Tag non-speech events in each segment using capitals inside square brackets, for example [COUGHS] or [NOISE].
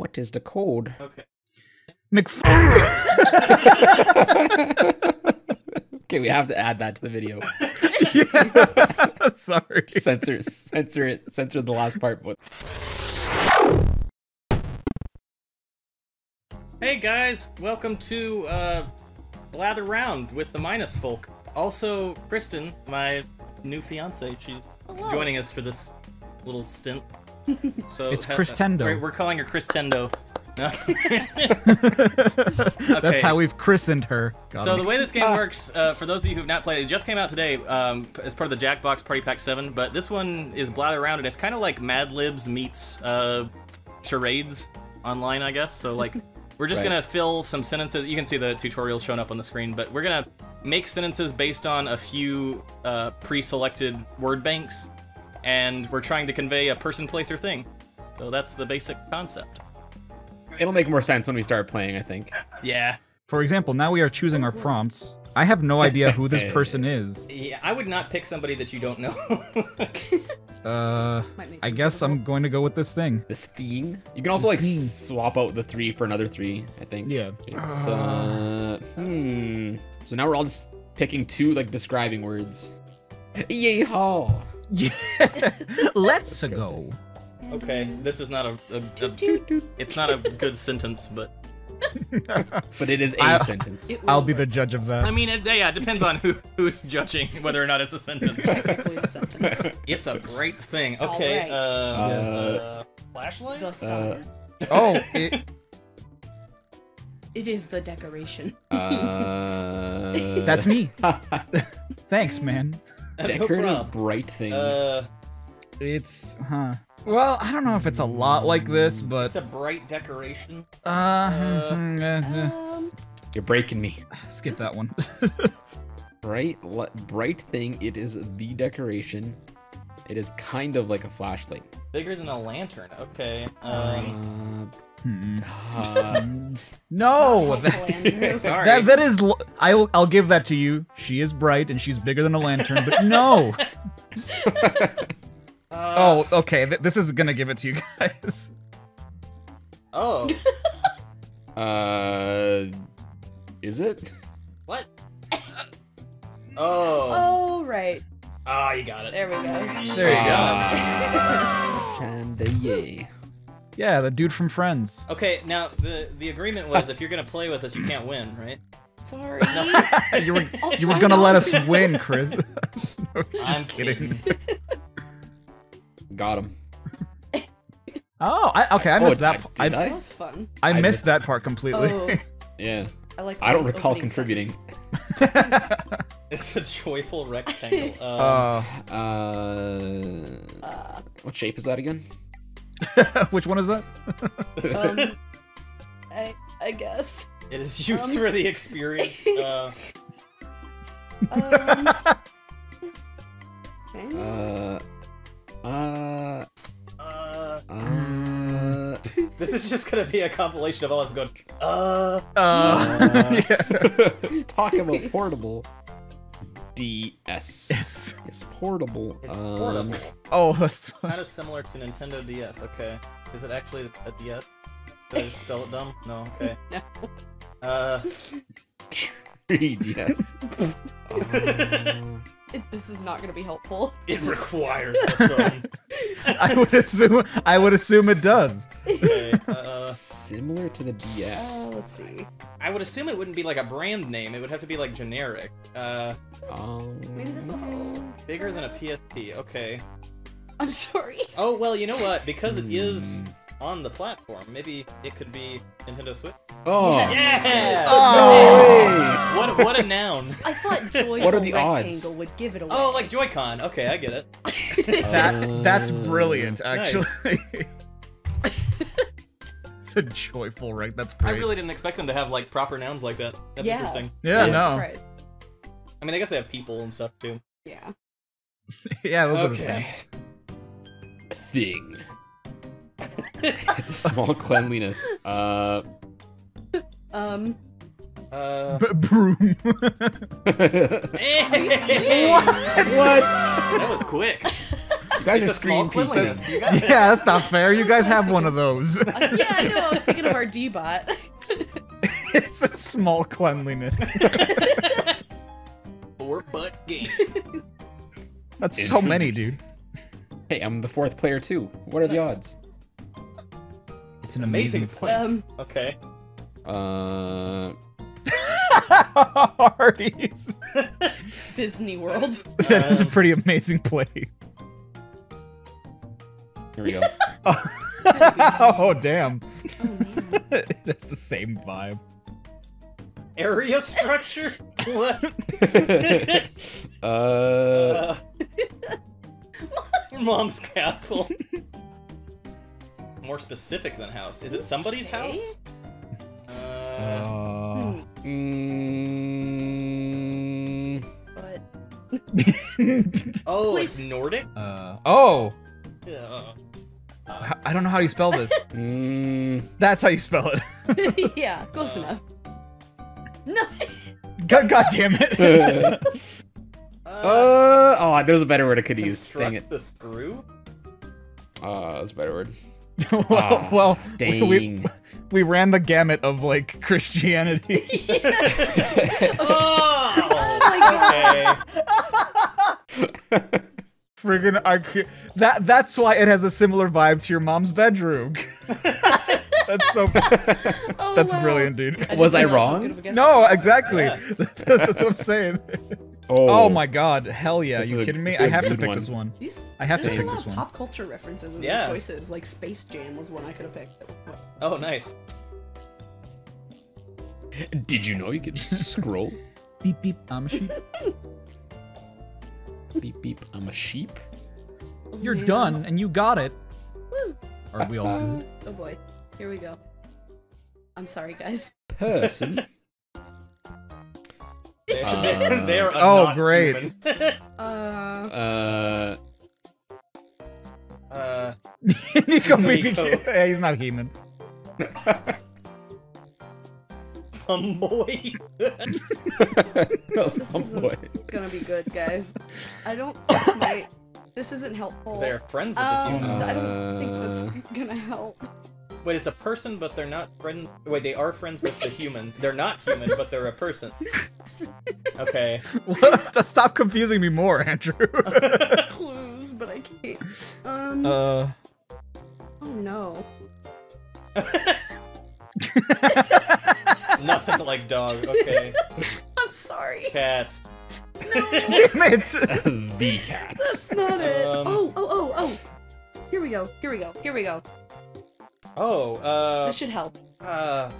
What is the code? Okay. McF- [LAUGHS] okay, we have to add that to the video. [LAUGHS] yeah. [LAUGHS] Sorry. Censor, censor it, censor the last part. But Hey guys, welcome to uh, Blather Round with the Minus Folk. Also, Kristen, my new fiance, she's Hello. joining us for this little stint. [LAUGHS] So It's ha- Christendo. We're, we're calling her Chris Tendo. [LAUGHS] [LAUGHS] That's how we've christened her. Got So him. the way this game works, uh, for those of you who've not played it, it just came out today um, as part of the Jackbox Party Pack 7, but this one is Blather Round, and it's kind of like Mad Libs meets uh, charades online, I guess. So, like, we're just Right. gonna fill some sentences. You can see the tutorial showing up on the screen, but we're gonna make sentences based on a few uh, pre-selected word banks, and we're trying to convey a person, place, or thing. So that's the basic concept. it'll make more sense when we start playing. I think. Yeah. For example, now we are choosing our prompts. I have no idea who this [LAUGHS] person is. Yeah, I would not pick somebody that you don't know. [LAUGHS] Uh, I guess I'm going to go with this thing. This thing. You can also like This thing. swap out the three for another three. I think. Yeah. It's uh. Hmm. So now we're all just picking two like describing words. [LAUGHS] Yeehaw! Yeah. [LAUGHS] Let's go. Okay, this is not a, a, a Toot toot. it's not a good sentence, but [LAUGHS] But it is a I- sentence. I'll be the judge of that. I mean, it, yeah, it depends on who who's judging whether or not it's a sentence. Technically a sentence. [LAUGHS] it's a great thing. Okay, right. uh, Yes. uh, flashlight. The sun. oh, it, it is the decoration. Uh. that's me. Thanks, man. [LAUGHS] no Decorative problem. bright thing. Uh, It's huh. Well, I don't know if it's a lot like this, but it's a bright decoration. uh, hmm, eh, eh. Um, You're breaking me. [SIGHS] skip that one. [LAUGHS] Bright, bright thing. It is the decoration. It is kind of like a flashlight. Bigger than a lantern. Okay. Um, Uh, Hmm. uh, No, that, Andrew. [LAUGHS] sorry. that that is. l- I'll I'll give that to you. She is bright and she's bigger than a lantern, but no. [LAUGHS] Uh, Oh, okay. Th- this is gonna give it to you guys. Oh. [LAUGHS] uh, is it? What? Oh. Oh, right. Oh, you got it. There we go. There you go. Ah, Chandelier. Yeah, the dude from Friends. Okay, now the the agreement was if you're gonna play with us, you can't win, right? Sorry. [LAUGHS] you were [LAUGHS] I'll you were gonna let us win, Chris. [LAUGHS] No, I'm Just kidding. Got him. Oh, I, okay. I Oh, missed that. did p- I, That I? was fun. I, I missed missed that part completely. Oh, Yeah. I like. I don't recall contributing. It's a joyful rectangle. Um, Uh, Uh, what shape is that again? [LAUGHS] which one is that? um, [LAUGHS] I I guess. it is used um, for the experience. [LAUGHS] Uh, Um. Uh, uh, uh, uh. this is just gonna be a compilation of all us going. Uh. Uh, yeah. Talk about portable. DS. Yes. Yes, portable. It's um, portable. Oh, that's [LAUGHS] Kind of similar to Nintendo DS. Okay. Is it actually a DS? Did I just spell it dumb? No. Okay. [LAUGHS] No. Uh. 3DS. [LAUGHS] Uh, It- this is not gonna be helpful. It requires a phone. I would assume. I would assume it does. Okay. Uh, similar to the Uh, DS. let's see. I would assume it wouldn't be like a brand name. It would have to be like generic. Uh, Um, Maybe this will. Oh, bigger than a PSP. Okay. [LAUGHS] I'm sorry. Oh well, you know what? Because it is hmm. on the platform, maybe it could be Nintendo Switch. Oh. Yeah. Oh. What what a noun. [LAUGHS] I thought [LAUGHS] joyful What are the odds? would give it away. Oh, like Joy-Con. Okay, I get it. That that's Uh, brilliant, nice. Actually. it's a joyful, right? That's great. I really didn't expect them to have like proper nouns like that. That's Yeah. interesting. Yeah, I'm no. surprised. I mean, I guess they have people and stuff too. Yeah. [LAUGHS] yeah, those are the same. Okay. A thing. [LAUGHS] it's a small cleanliness. Uh. Um. Uh. B- broom. [LAUGHS] Hey! What? That was quick. You guys are It's a small screen peeking. cleanliness. You got it. [LAUGHS] Yeah, that's not fair. You guys have one of those. [LAUGHS] Uh, yeah, I know. I was thinking of our D-bot. [LAUGHS] it's a small cleanliness. Four butt game. That's so many, dude. Hey, I'm the fourth player too. What are the odds? It's an Amazing amazing. place. Um, okay. Uh, Hardee's. Disney World. That is a Um, pretty amazing place. Here we go. [LAUGHS] oh damn! [LAUGHS] Oh, man. it has the same vibe. Area structure? what? [LAUGHS] uh, Uh, mom's castle. More specific than house. Is it somebody's Okay. house? Uh, Uh, mm, But oh, Please. it's Nordic? uh, oh, Uh, H- I don't know how you spell this. [LAUGHS] mm, That's how you spell it. [LAUGHS] yeah, close Uh. enough. Nothing. God, God damn it! [LAUGHS] uh, oh, there's a better word I could have used. Dang it. the screw? Oh, that's a better word. well, Ah, well, we, we, we ran the gamut of like Christianity. Oh, my okay. Friggin' I ca- that that's why it has a similar vibe to your mom's bedroom. [LAUGHS] that's so Oh, that's wow. brilliant, dude. didn't Was I wrong? good of a guess No, exactly. Yeah. [LAUGHS] that's what I'm saying. oh, Oh my god, hell yeah! This you is a- kidding me? this is I a have to pick one. this one. These, I have to there's pick a lot this of one. Pop culture references in Yeah. the choices. Like Space Jam was one I could have picked. Oh, nice. Did you know you could [LAUGHS] scroll? Beep beep. I'm a sheep. Beep beep. I'm a sheep. You're man. done, and you got it. Woo. Are we all good? Oh boy. Here we go. I'm sorry, guys. Person. [LAUGHS] Uh, they, they are oh, not great. human. [LAUGHS] Uh, Uh, uh, [LAUGHS] Nico baby Nico. Yeah, he's not human. Some boy. that's This oh isn't- boy. gonna be good, guys. I don't. [COUGHS] My, this isn't helpful. They're friends with the Um, human. I don't think Uh, that's [LAUGHS] gonna help. Wait, it's a person, but they're not friends. Wait, they are friends with the [LAUGHS] human. They're not human, but they're a person. [LAUGHS] Okay. What? Stop confusing me more, Andrew. Clues, but I can't. Um. uh. oh no. [LAUGHS] Nothing like dog. Okay. [LAUGHS] I'm sorry. Cat. No. [LAUGHS] Damn it! the cat. That's not it. Um, oh, oh, oh, oh. Here we go. Here we go. Here we go. Oh, uh, This should help. uh,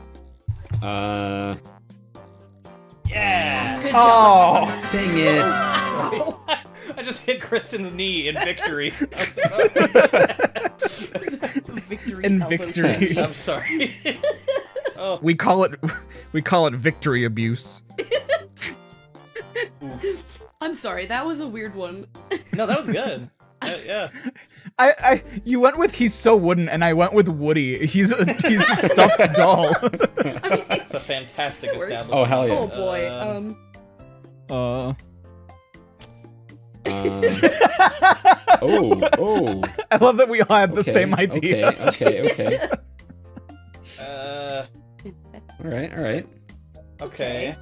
Uh, yeah. Good Oh. job. dang it. Ow. I just hit Kristen's knee in victory. victory. In victory. I'm sorry. Oh, We call it [LAUGHS] we call it victory abuse. [LAUGHS] I'm sorry. That was a weird one. [LAUGHS] no, that was good. Uh, yeah. I, I you went with he's so wooden and I went with Woody. He's a he's a stuffed doll. I mean, It's a fantastic It establishment. Oh hell yeah. oh boy. Um, Um. uh Um, oh oh. I love that we all had the okay, same idea. Okay okay okay. Uh, All right all right. okay.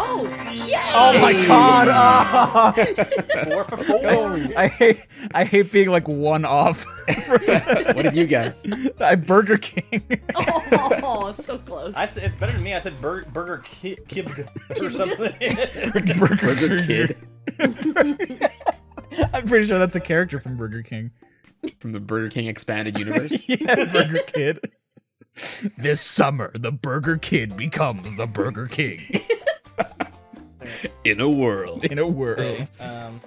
Oh, yeah. Oh my god! ah. [LAUGHS] Four for four. I hate I hate being like one off. [LAUGHS] what did you guess? I Burger King. Oh, [LAUGHS] so close. I said, it's better than me. I said Bur- Burger Ki- Kib or something. Burger Kid I'm pretty sure that's a character from Burger King. From the Burger King expanded [LAUGHS] universe. yeah, Burger Kid. This summer, the Burger Kid becomes the Burger King In a world. in a world. Okay, [LAUGHS] um,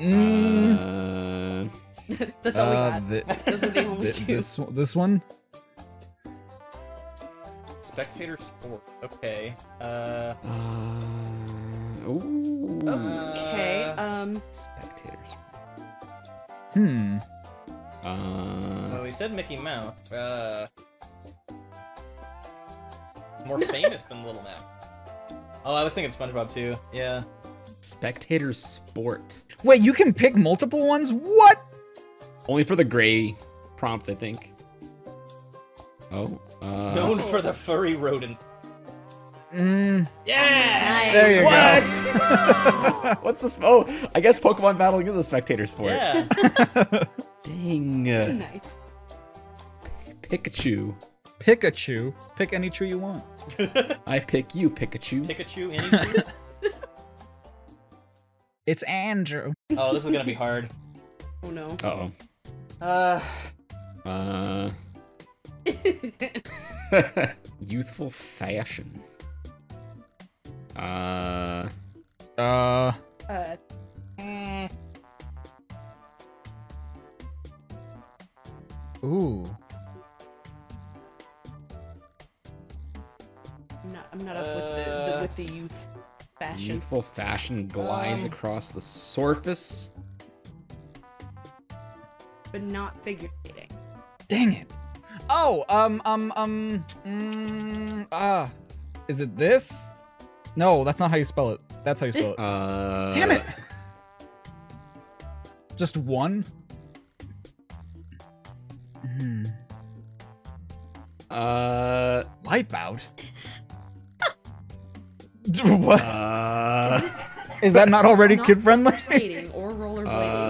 Mm, Uh, [LAUGHS] That's all we uh, got. thi- Those are the only thi- two. this one- this one. spectator sport. Okay. Uh, uh, ooh. Okay. uh, Um. Spectators. Hmm. Uh, well, we said Mickey Mouse. Uh, more famous than Little Mouse. Oh, I was thinking SpongeBob too. Yeah. Spectator sport. Wait, you can pick multiple ones? What? Only for the gray prompts, I think. Oh. Uh, Known for the furry rodent. Mm, Yeah. there you What? [LAUGHS] What's this? Oh, I guess Pokemon battling is a spectator sport. Yeah. go. [LAUGHS] Dang. Nice. Pikachu. Pikachu. Pick any tree you want. [LAUGHS] I pick you, Pikachu. Pikachu. Any It's Andrew. oh, this is gonna be hard. Oh no. Uh oh. Uh. Uh. Youthful fashion. Uh. Uh, Uh, mm, ooh. I'm not. I'm not up with the, Uh, the with the youth fashion. Youthful fashion glides Um. across the surface. but not figure skating. Dang it. Oh, um, um, um, mm, ah. Is it this? No, that's not how you spell it. That's how you spell it. Uh. Damn it! Just one? Hmm. Uh. Wipeout? [LAUGHS] what? Uh. Is that not already kid friendly? skating or rollerblading. Uh.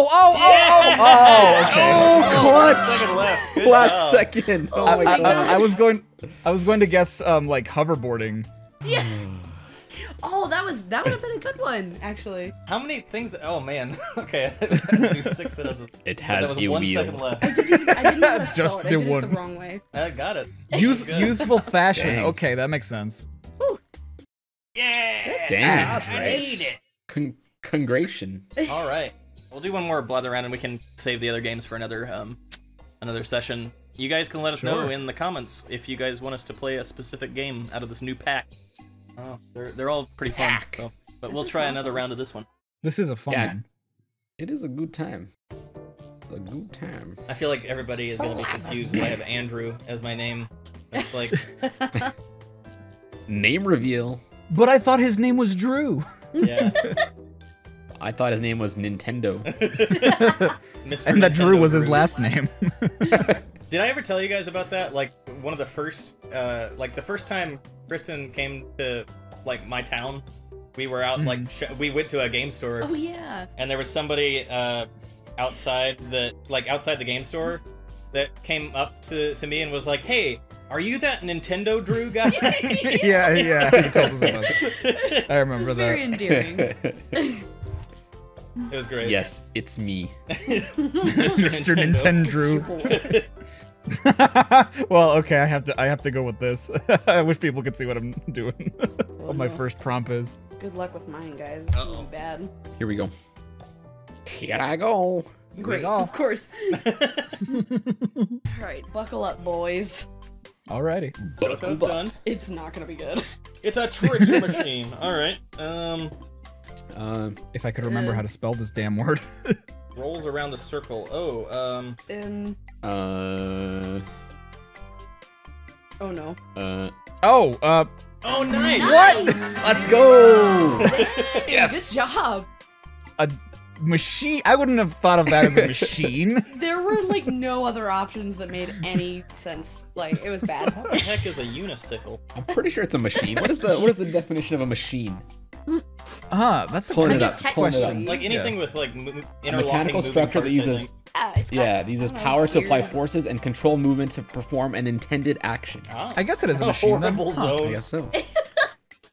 Oh, oh, oh, oh, oh, okay. Oh, one clutch! second left. Good Last job. second. Oh, Oh my my I, god. I, I was going, I was going to guess um like hoverboarding. Yeah. [SIGHS] Oh, that was that would have been a good one, actually. How many things? That, oh man. [LAUGHS] okay. [LAUGHS] I had to do six of those. It That has was a one wheel. second left. I didn't. I didn't know how to Just spell it. I did did it the wrong way. I got it. [LAUGHS] Youth, Good. youthful fashion. Dang. Okay, that makes sense. Yeah. Damn, I Trace. made it. Con- congration. All right. We'll do one more blather round, and we can save the other games for another um another session. You guys can let us know in the comments if you guys want us to play a specific game out of this new pack. Oh, they're they're all pretty fun. So, but This we'll try another fun. round of this one. This is a fun Yeah. one. It is a good time. It's a good time. I feel like everybody is gonna be [LAUGHS] confused that I have Andrew as my name. It's like [LAUGHS] Name reveal. But I thought his name was Drew. yeah. [LAUGHS] I thought his name was Nintendo. [LAUGHS] And that Drew Nintendo was his last name. [LAUGHS] Did I ever tell you guys about that? Like one of the first, uh, like the first time Kristen came to like my town, we were out like sh- we went to a game store Oh yeah. and there was somebody uh, outside the like outside the game store that came up to, to me and was like, "Hey, are you that Nintendo Drew guy?" [LAUGHS] yeah, yeah. He told us about it. I remember It's very that. endearing. It was great. yes, it's me. [LAUGHS] Mr. Nintendo. Nintendo. [LAUGHS] well, okay, I have to I have to go with this. [LAUGHS] I wish people could see what I'm doing. what my no. first prompt is. Good luck with mine, guys. It's Uh-oh. be bad. Here we go. Here I go. Great, go. of course. All right, buckle up, boys. Alrighty. Show us how it's Buckle up. done. It's not gonna be good. It's a trick machine. All right. Um, Uh, If I could remember how to spell this damn word. [LAUGHS] rolls around the circle. Oh, um, In. uh, Oh no. uh. oh, uh, oh, nice. Nice! Let's go. [LAUGHS] Yes. Good job. a machine. I wouldn't have thought of that as a machine. [LAUGHS] There were like no other options that made any sense. Like it was bad. What the heck is a unicycle? I'm pretty sure it's a machine. What is the what is the definition of a machine? Ah, that's a Pulling it up. good Pulling it up. question. Like Yeah. anything with like mo- A mechanical structure that parts, I uses think. Yeah, it's got, yeah, it uses I don't know, power to apply weird- forces and control movement to perform an intended action. Ah. I guess it is a a machine. then. horrible Huh. I guess so.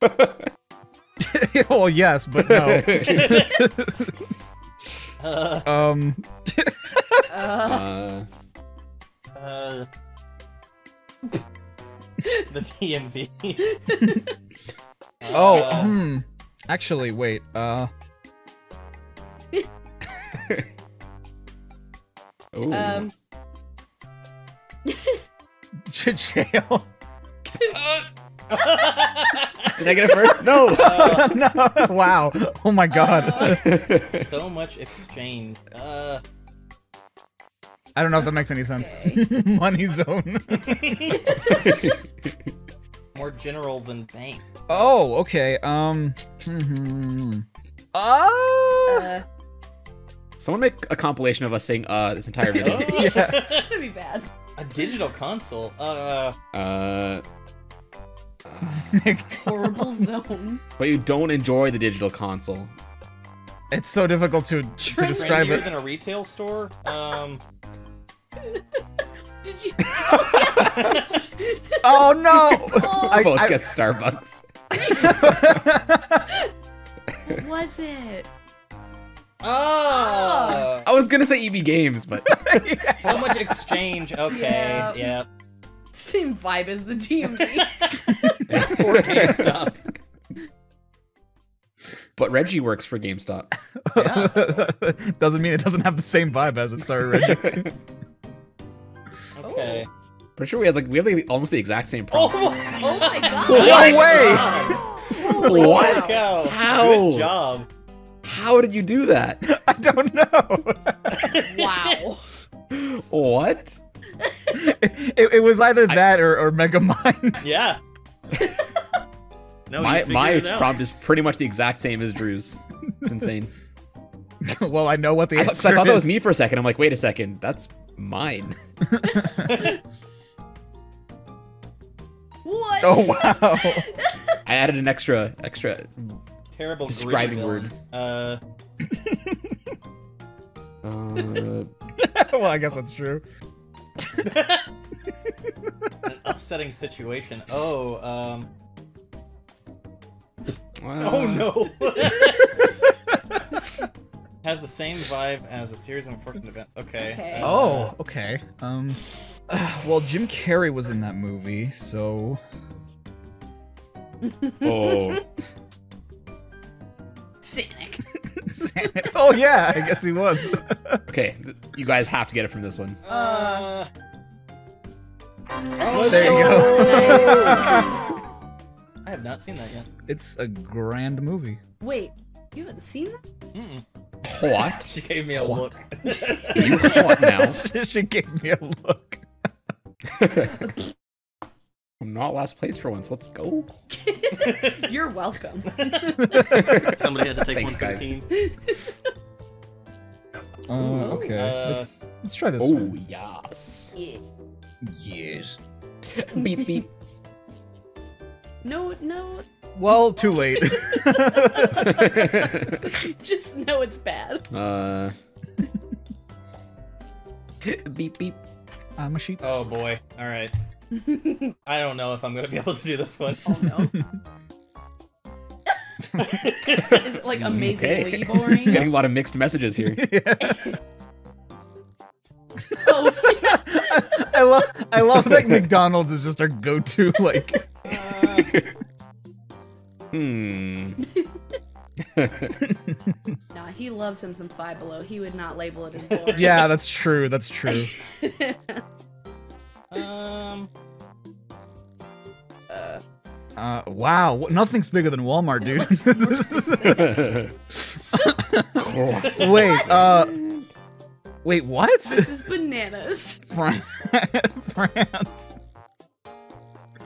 [LAUGHS] [LAUGHS] well, yes, but no. Uh, um, Uh, Uh, [LAUGHS] the DMV. [LAUGHS] oh, Uh, hmm. Actually, wait. Uh, [LAUGHS] ooh. um. jail. Did I get it first? No. [LAUGHS] uh, [LAUGHS] no. Wow. Oh my god. [LAUGHS] so much exchange. Uh, I don't know if that makes any sense. Okay. Money zone. More general than bank. oh, okay. Um. hmm Uh, Uh, Someone make a compilation of us saying uh this entire video. yeah. it's gonna be bad. A digital console. Uh, uh, Nick, Horrible zone. but you don't enjoy the digital console. it's so difficult to to Trend describe trendier it. than a retail store. Um, [LAUGHS] Did you? [LAUGHS] Oh no! Oh, I- Both I- get Starbucks. what was it? oh, I was gonna say EB Games, but [LAUGHS] so much exchange. Okay, Yeah. yeah. Same vibe as the DMV. Or GameStop. but Reggie works for GameStop. [LAUGHS] doesn't mean it doesn't have the same vibe as it. Sorry, Reggie. [LAUGHS] Okay. Pretty sure we had like we have like almost the exact same Oh, problem. oh my [LAUGHS] god. No way! Holy What? cow. How? Good job. How did you do that? I don't know. Wow. What? it, it was either that or, or Megamind. Yeah. [LAUGHS] no, my my prompt is pretty much the exact same as Drew's. It's [LAUGHS] insane. well, I know what the I, answer thought, 'cause I thought that was is. me for a second. I'm like, wait a second, that's mine. [LAUGHS] What? Oh wow! I added an extra extra. Terrible Describing word. Uh, Uh, well, I guess that's true. An upsetting situation. Oh, um. uh, Oh no. [LAUGHS] Has the same vibe as a series of unfortunate events. Okay. Okay. uh, Oh, okay. Um, [SIGHS] well, Jim Carrey was in that movie, so [LAUGHS] Oh, Cynic. [LAUGHS] oh yeah, I guess he was. okay. You guys have to get it from this one. Uh, Oh, there you go. go. [LAUGHS] I have not seen that yet. it's a grand movie. Wait, you haven't seen that? Mm-mm. What? [LAUGHS] She gave me a What? look. [LAUGHS] You what now? she gave me a look. I'm not last place for once. Let's go. You're welcome. Somebody had to take Thanks, one for the guys. team. Oh, okay. Uh, let's let's try this. Oh one. yes. yeah. Yes. [LAUGHS] beep beep. No, no. Well, too late. [LAUGHS] Just know it's bad. uh. beep beep. I'm a sheep. Oh boy. All right. [LAUGHS] I don't know if I'm gonna be able to do this one. Oh no. Is it like amazingly Okay. boring? Getting a lot of mixed messages here. oh, yeah. I love I love that [LAUGHS] McDonald's is just our go-to like Uh, [LAUGHS] Hmm. [LAUGHS] Nah, he loves him some Five Below. He would not label it as boring. Yeah, that's true. That's true. um. uh, Uh wow, nothing's bigger than Walmart, dude. Gross. wait, uh wait, what? this is bananas. [LAUGHS] Fran- [LAUGHS] France.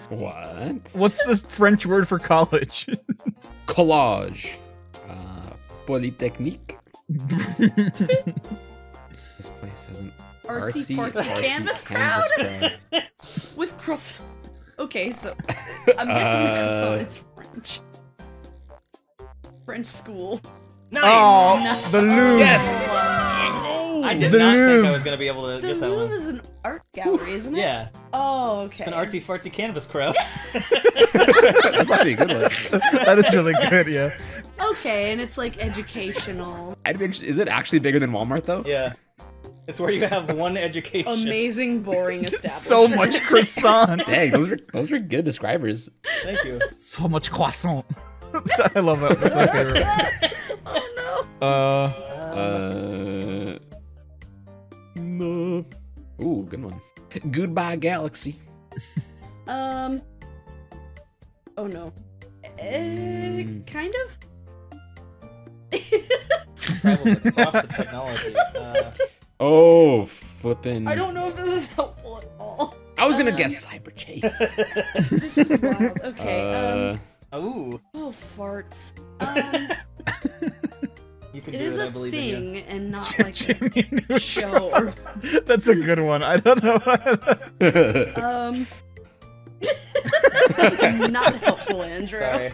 What? What's the French word for college? [LAUGHS] Collage. Uh, Polytechnique. This place isn't Artsy, artsy. fartsy artsy canvas crowd crowd. with croissant. Okay, so I'm guessing the croissant Uh, is French. French school. Nice. oh, No. the Louvre. Yes! I did The not think I was gonna be able to The get that Louvre one. is an art gallery, isn't it? Yeah, Oh, okay. it's an artsy fartsy canvas crowd. [LAUGHS] That's actually a good one. that is really good, yeah. Okay, and it's like educational. I'd be interested. Is it actually bigger than Walmart though? yeah, it's where you have one education. Amazing, boring [LAUGHS] establishment. So much croissant. Dang, those were those were good describers. Thank you. So much croissant. [LAUGHS] I love that. That's my favorite. oh Uh Uh. No. Ooh, good one. Goodbye, Galaxy. [LAUGHS] Um. Oh no. Uh, Mm. kind of. [LAUGHS] Travels across the technology. Uh, Oh, flipping. I don't know if this is helpful at all. I was gonna Um, guess cyber chase. [LAUGHS] This is wild. Okay. Um. uh, Ooh, Oh, farts. Um. You can it do is it. I a believe in you. thing and [LAUGHS] not like a Jimmy Neutron. show or [LAUGHS] That's a good one. I don't know. [LAUGHS] um. not helpful, Andrew. Sorry.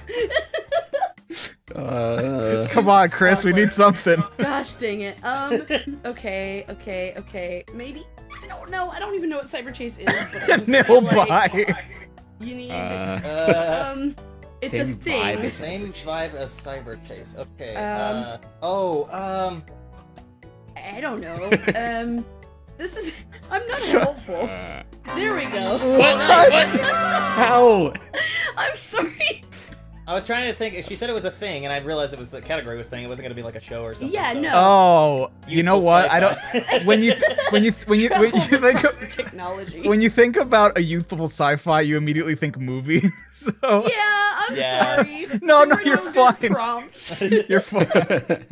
uh, Come on, Chris. We need something. Gosh dang it. Um. Okay. Okay. Okay. Maybe. I don't know. I don't even know what cyber chase is. But I just Nil feel like by. You need. Uh, um. It's same a thing. vibe same vibe as Cyber Chase. Okay. Um, uh, oh, um, I don't know. [LAUGHS] Um. This is. [LAUGHS] I'm not helpful. uh, There we go. what? [LAUGHS] What? How? I'm sorry. I was trying to think. She said it was a thing, and I realized it was the category was thing. It wasn't gonna be like a show or something. Yeah, so- no. Oh, you know what? I sci-fi. don't. When you when you when you when you Travels think across [LAUGHS] the technology. when you think about a youthful sci-fi, you immediately think movie. [LAUGHS] So yeah, I'm Yeah. sorry. No, There no, were you're good fine. Prompts. [LAUGHS] you're fine.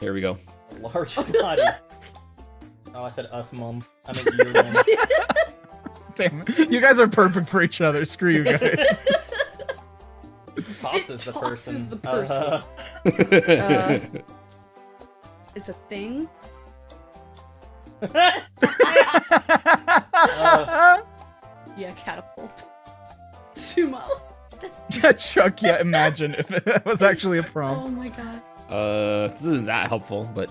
Here we go. Large body. Oh, I said us, mom. I meant your mom. Damn, it. you guys are perfect for each other. Screw you guys. [LAUGHS] Tosses the person. the person. Uh, Uh, it's a thing. [LAUGHS] Yeah, catapult. Sumo. That's. [LAUGHS] Chuck, yeah, imagine if it was actually a Oh my god. uh, this isn't that helpful, but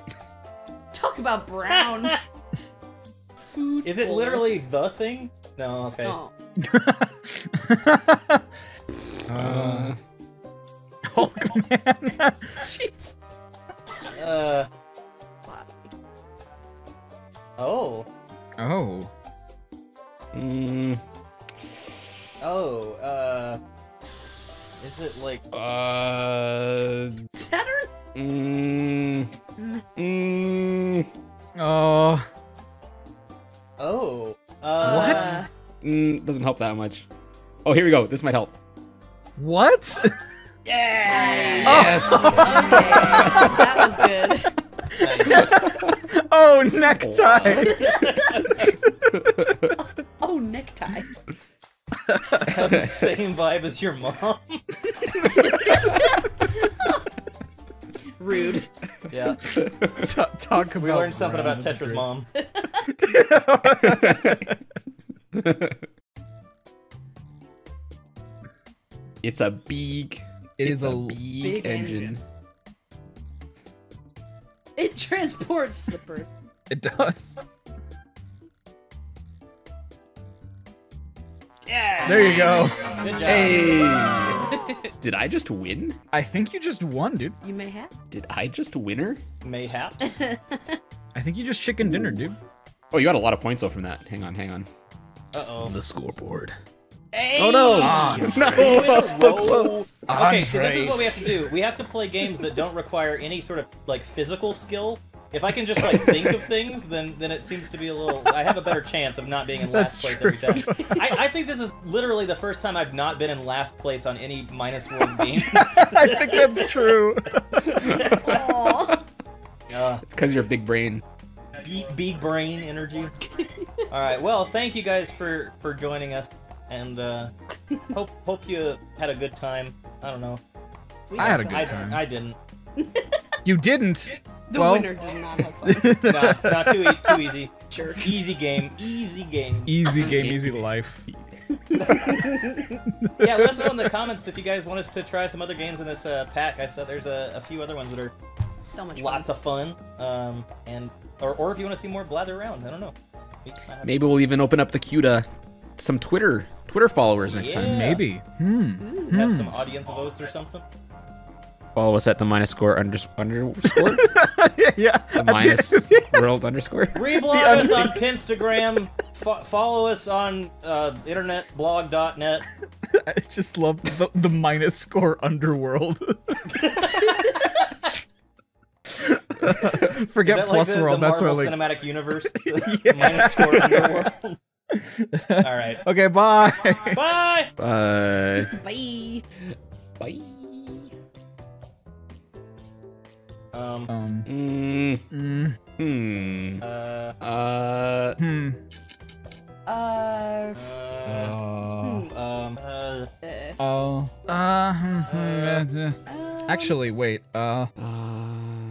Talk about brown. Food. is it bowl. literally the thing? No. Okay. Oh. [LAUGHS] uh, Hulk man. [LAUGHS] Jeez. Uh. Oh. Oh. mm, Oh. Uh. Is it like? uh, Saturn. mm, [LAUGHS] mm, Oh. Oh. Uh, Uh, mm, doesn't help that much. Oh, here we go. This might help. What? Yeah. [LAUGHS] Yes. [LAUGHS] okay. that was good. Nice. [LAUGHS] Oh, necktie. Oh, necktie. Has the same vibe as your mom. Rude. [LAUGHS] Yeah. [LAUGHS] Ta- talk about. We learned something brown. about Tetra's great. mom. [LAUGHS] it's a big. It it's is a big, big engine. engine. It transports the person. It does. Yeah. There you go. Good job. Hey! [LAUGHS] Did I just win? I think you just won, dude. You may have. Did I just winner? Mayhaps. [LAUGHS] I think you just chicken dinner, dude. Oh, you got a lot of points though from that. Hang on, hang on. Uh oh. The scoreboard. Hey! Oh no! Ah, no, [LAUGHS] so close. Okay, so this is what we have to do. We have to play games that don't require any sort of like physical skill. If I can just like think of things, then then it seems to be a little. I have a better chance of not being in last That's place every time. I, I think this is literally the first time I've not been in last place on any minus one [LAUGHS] games. I think that's true. [LAUGHS] Uh, It's because you're a big brain. big, big brain energy. All right. Well, thank you guys for for joining us, and uh, hope hope you had a good time. I don't know. I had a got good I, time. I didn't. [LAUGHS] You didn't. The Well- winner did not have fun. [LAUGHS] Nah, not too e- too easy. Jerk. Easy game. Easy game. Easy game, easy life. [LAUGHS] yeah, let us know in the comments if you guys want us to try some other games in this uh, pack. I said there's a, a few other ones that are So much lots of fun. Um, and or, or if you want to see more blather around, I don't know. We Maybe we'll even open up the queue to some Twitter Twitter followers next Yeah. time. Maybe. Hmm. fun. have some audience votes or something. Follow us at the minus score under, underscore [LAUGHS] yeah. the minus [LAUGHS] world underscore. Reblog The us under- on Pinstagram. Fo- follow us on uh, internetblog.net. [LAUGHS] I just love the, the minus score underworld. Forget that like plus the, world. the That's Marvel what I like. Cinematic Universe? Yeah. Minus score underworld. All right. Okay, bye. Bye. Bye. Bye. Bye. Um. Um. Mm, Mm, hmm. Uh. Uh. hmm. Uh. Uh. Uh. Um. Uh. uh, Oh. Uh. hmm, hmm, uh, um, Actually, wait. Uh. Uh. Ooh.